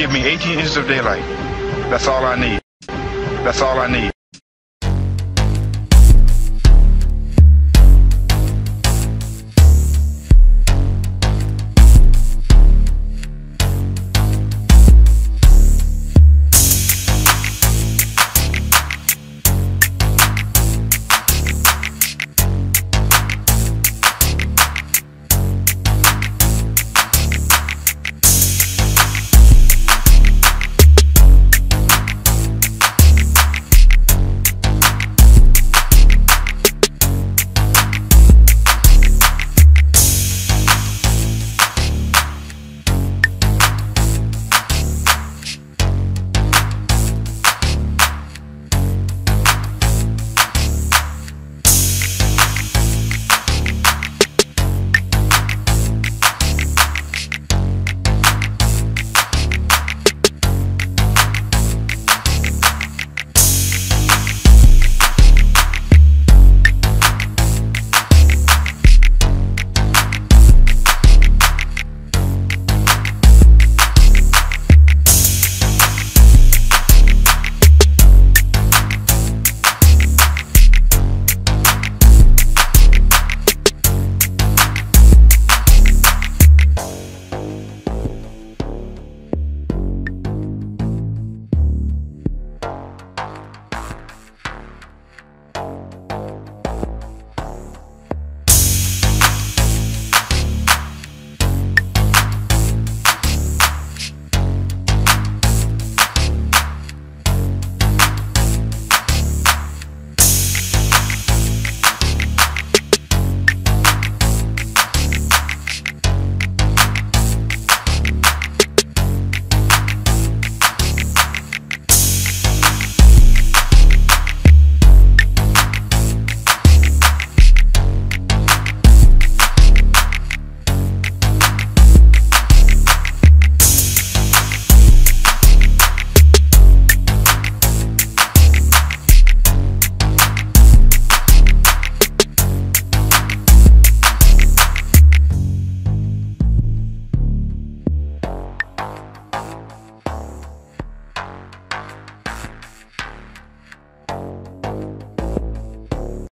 give me 18 inches of daylight. That's all I need. That's all I need.